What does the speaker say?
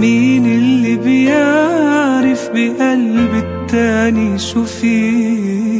مين اللي بيعرف بقلب التاني شو فيه؟